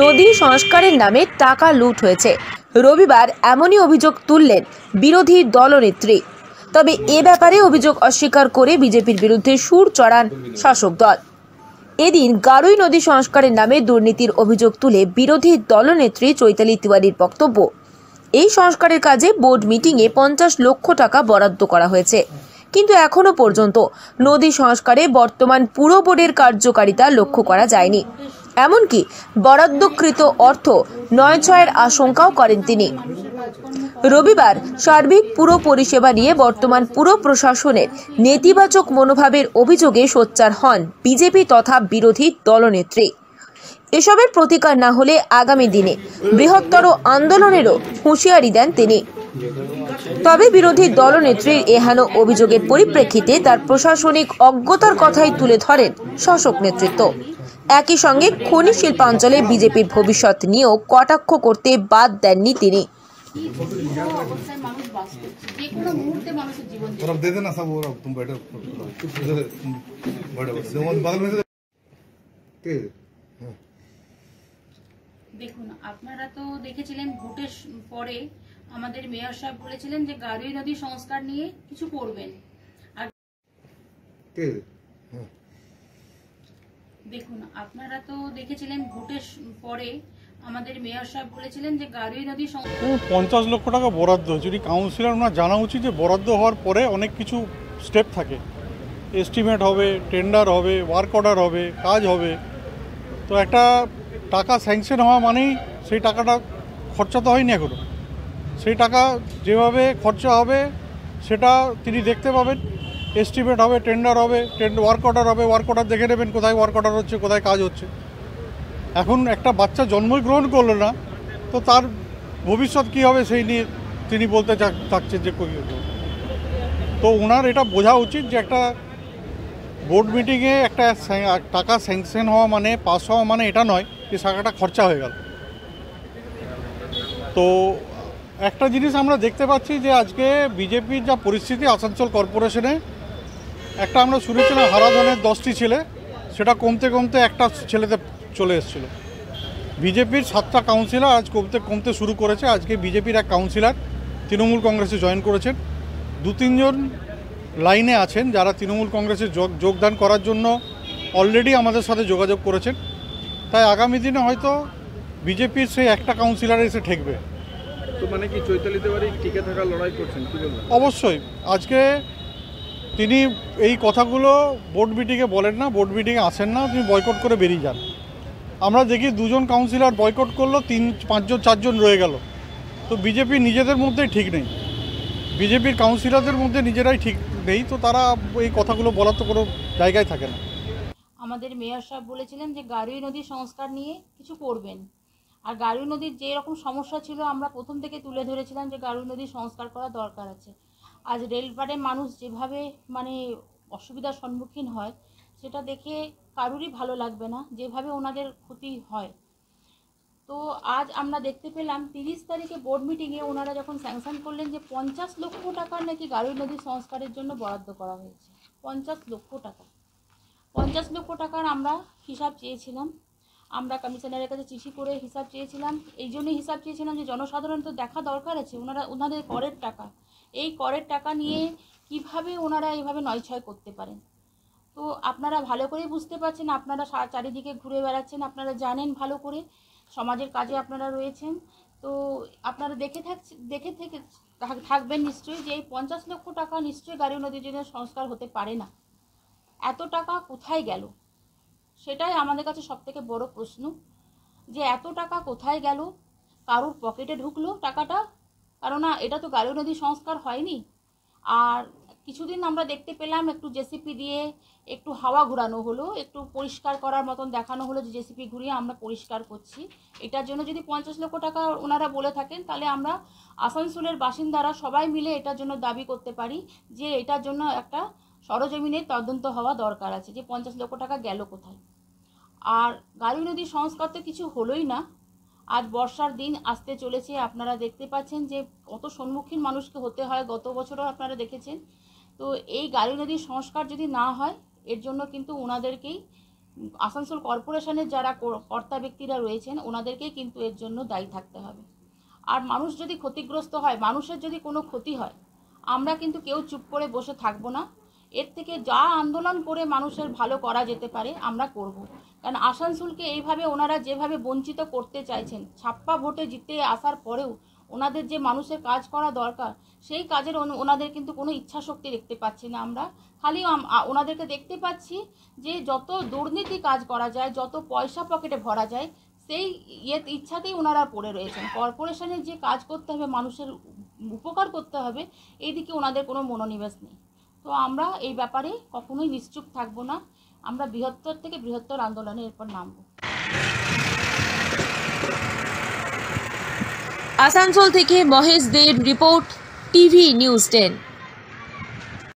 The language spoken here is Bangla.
নদী সংস্কারের নামে টাকা লুট হয়েছে। রবিবার এমনই অভিযোগ তুললেন বিরোধী দলনেত্রী। তবে এ ব্যাপারে অভিযোগ অস্বীকার করে বিজেপির বিরুদ্ধে সুর চড়ান শাসক দল। এদিন গারুই নদী সংস্কারের নামে দুর্নীতির অভিযোগ তুলে বিরোধী দলনেত্রী চৈতালি তিওয়ারির বক্তব্য। এই সংস্কারের কাজে বোর্ড মিটিংয়ে পঞ্চাশ লক্ষ টাকা বরাদ্দ করা হয়েছে। কিন্তু এখনও পর্যন্ত নদী সংস্কারে বর্তমান পুরো বোর্ডের কার্যকারিতা লক্ষ্য করা যায়নি। এমনকি বরাদ্দকৃত অর্থ নয় ছয়ের আশঙ্কাও করেন তিনি। রবিবার সার্বিক পুরো পরিষেবা নিয়ে বর্তমান পুরো প্রশাসনের নেতিবাচক মনোভাবের অভিযোগে সোচ্চার হন বিজেপি তথা বিরোধী দলনেত্রী। এসবের প্রতিকার না হলে আগামী দিনে বৃহত্তর আন্দোলনেরও হুঁশিয়ারি দেন তিনি। তবে বিরোধী দলনেত্রীর এহেন অভিযোগের পরিপ্রেক্ষিতে তার প্রশাসনিক অজ্ঞতার কথাই তুলে ধরেন শাসক নেতৃত্ব। একই সঙ্গে খনি শিল্পাঞ্চলে বিজেপির ভবিষ্যৎ নিয়েও কটাক্ষ করতে বাদ দেননি তিনি। দেখুন, আপনারা তো দেখেছিলেন ভোটের পরে আমাদের মেয়র সাহেব বলেছিলেন যে গারুই নদী সংস্কার নিয়ে কিছু করবেন। আর দেখুন আপনারা তো দেখেছিলেন ভোটের পরে আমাদের মেয়র সাহেব বলেছিলেন যে গারুই নদী সংস্কার পঞ্চাশ লক্ষ টাকা বরাদ্দ। যদি কাউন্সিলর ওনার জানা উচিত যে বরাদ্দ হওয়ার পরে অনেক কিছু স্টেপ থাকে। এস্টিমেট হবে টেন্ডার হবে ওয়ার্ক অর্ডার হবে কাজ হবে। তো একটা টাকা স্যাংশন হওয়া মানেই সেই টাকাটা খরচা তো হয়নি এখনও। সেই টাকা যেভাবে খরচা হবে, সেটা তিনি দেখতে পাবেন। এস্টিমেট হবে টেন্ডার হবে টেন্ড ওয়ার্ক অর্ডার হবে ওয়ার্ক অর্ডার দেখে নেবেন কোথায় ওয়ার্ক অর্ডার হচ্ছে, কোথায় কাজ হচ্ছে। এখন একটা বাচ্চা জন্মই গ্রহণ করল না, তো তার ভবিষ্যৎ কী হবে সেই নিয়ে তিনি বলতে চাচ্ছেন যে কী তো ওনার এটা বোঝা উচিত যে একটা বোর্ড মিটিংয়ে একটা টাকা স্যাংশন হওয়া মানে পাস হওয়া মানে এটা নয় যে টাকাটা খরচা হয়ে গেল। তো একটা জিনিস আমরা দেখতে পাচ্ছি যে আজকে বিজেপির যা পরিস্থিতি আসানসোল কর্পোরেশনে, একটা আমরা শুনেছিলাম হারাধনের দশটি ছেলে, সেটা কমতে কমতে একটা ছেলেতে চলে এসেছিল। বিজেপির সাতটা কাউন্সিলর আজ কমতে কমতে শুরু করেছে। আজকে বিজেপির এক কাউন্সিলর তৃণমূল কংগ্রেসে জয়েন করেছেন। দু তিনজন লাইনে আছেন যারা তৃণমূল কংগ্রেসে যোগ- যোগদান করার জন্য অলরেডি আমাদের সাথে যোগাযোগ করেছেন। তাই আগামী দিনে হয়তো বিজেপির সেই একটা কাউন্সিলর এসে ঠেকবে। তো মানে কি চৈতালি দেওয়ারই টিকে থাকার লড়াই করছেন কি বলবেন? অবশ্যই। আজকে তিনি এই কথাগুলো বোর্ড মিটিংয়ে বলেন না বোর্ড মিটিংয়ে আসেন না তিনি বয়কট করে বেরিয়ে যান। আমরা দেখি দুজন কাউন্সিলর বয়কট করল তিন পাঁচজন চারজন রয়ে গেল। তো বিজেপি নিজেদের মধ্যেই ঠিক নেই। বিজেপির কাউন্সিলরদের মধ্যে নিজেরাই ঠিক নেই তো তারা এই কথাগুলো বলার তো কোনো জায়গায় থাকে না। আমাদের মেয়র সাহেব বলেছিলেন যে গারুই নদী সংস্কার নিয়ে কিছু করবেন। আর গারুই নদীর যে রকম সমস্যা ছিল, আমরা প্রথম থেকে তুলে ধরেছিলাম যে গারুই নদী সংস্কার করা দরকার আছে। আজ রেলপাড়ে মানুষ যেভাবে মানে অসুবিধার সম্মুখীন হয়, সেটা দেখে কারুরই ভালো লাগবে না, যেভাবে ওনাদের ক্ষতি হয়। তো আজ আমরা দেখতে পেলাম, তিরিশ তারিখে বোর্ড মিটিংয়ে ওনারা যখন স্যাংশন করলেন যে পঞ্চাশ লক্ষ টাকার নাকি গারুই নদী সংস্কারের জন্য বরাদ্দ করা হয়েছে। পঞ্চাশ লক্ষ টাকা। পঞ্চাশ লক্ষ টাকার আমরা হিসাব চেয়েছিলাম। আমরা কমিশনারের কাছে চিঠি করে হিসাব চেয়েছিলাম। এই জন্যই হিসাব চেয়েছিলাম যে জনসাধারণ তো দেখা দরকার আছে, ওনারা, ওনাদের করের টাকা। এই করের টাকা নিয়ে কীভাবে ওনারা এইভাবে নয় ছয় করতে পারেন? তো আপনারা ভালো করেই বুঝতে পারছেন, আপনারা চারিদিকে ঘুরে বেড়াচ্ছেন, আপনারা জানেন ভালো করে, সমাজের কাজে আপনারা রয়েছেন। তো আপনারা দেখে থাকছে দেখে থেকে থাক- থাকবেন নিশ্চয়ই যে এই পঞ্চাশ লক্ষ টাকা নিশ্চয়ই গাড়ি নদীর জন্য সংস্কার হতে পারে না। এত টাকা কোথায় গেল? সেটাই আমাদের কাছে সব থেকে বড় প্রশ্ন, যে এত টাকা কোথায় গেল? কারুর পকেটে ঢুকলো টাকাটা? কারণ না এটা তো গাড়ি নদী সংস্কার হয়নি। আর কিছুদিন আমরা দেখতে পেলাম একটু জেসিপি দিয়ে একটু হাওয়া ঘুরানো হলো, একটু পরিষ্কার করার মতন দেখানো হলো যে জেসিপি ঘুরিয়ে আমরা পরিষ্কার করছি। এটার জন্য যদি পঞ্চাশ লক্ষ টাকা ওনারা বলে থাকেন, তাহলে আমরা আসানসোলের বাসিন্দারা সবাই মিলে এটার জন্য দাবি করতে পারি যে এটার জন্য একটা সরজমিনে তদন্ত হওয়া দরকার আছে, যে পঞ্চাশ লক্ষ টাকা গেল কোথায়। আর গাড়ি নদীর সংস্কার তো কিছু হলোই না। আজ বর্ষার দিন আসতে চলেছে। আপনারা দেখতে পাচ্ছেন যে কত সম্মুখীন মানুষকে হতে হয়। গত বছরও আপনারা দেখেছেন। তো এই গাড়ি নদীর সংস্কার যদি না হয়, এর জন্য কিন্তু ওনাদেরকেই আসানসোল কর্পোরেশনের যারা কর- কর্তা ব্যক্তিরা রয়েছেন ওনাদেরকেই কিন্তু এর জন্য দায়ী থাকতে হবে। আর মানুষ যদি ক্ষতিগ্রস্ত হয়, মানুষের যদি কোনো ক্ষতি হয়, আমরা কিন্তু কেউ চুপ করে বসে থাকব না। এর থেকে যা আন্দোলন করে মানুষের ভালো করা যেতে পারে, আমরা করব। কারণ আসানসোলকে এইভাবে ওনারা যেভাবে বঞ্চিত করতে চাইছেন, ছাপ্পা ভোটে জিতে আসার পরেও ওনাদের যে মানুষের কাজ করা দরকার, সেই কাজের ওনাদের কিন্তু কোনো ইচ্ছা শক্তি দেখতে পাচ্ছি না আমরা। খালি ওনাদেরকে দেখতে পাচ্ছি যে যত দুর্নীতি কাজ করা যায়, যত পয়সা পকেটে ভরা যায়, সেই ইয়ে ইচ্ছাতেই ওনারা পড়ে রয়েছেন। কর্পোরেশনের যে কাজ করতে হবে, মানুষের উপকার করতে হবে, এইদিকে ওনাদের কোনো মনোনিবেশ নেই। তো আমরা এই ব্যাপারে কখনোই নিশ্চুপ থাকব না। আমরা বৃহত্তর থেকে বৃহত্তর আন্দোলনে এরপর নামবো। আসানসোল থেকে Mahesh Dev report, TV news ten.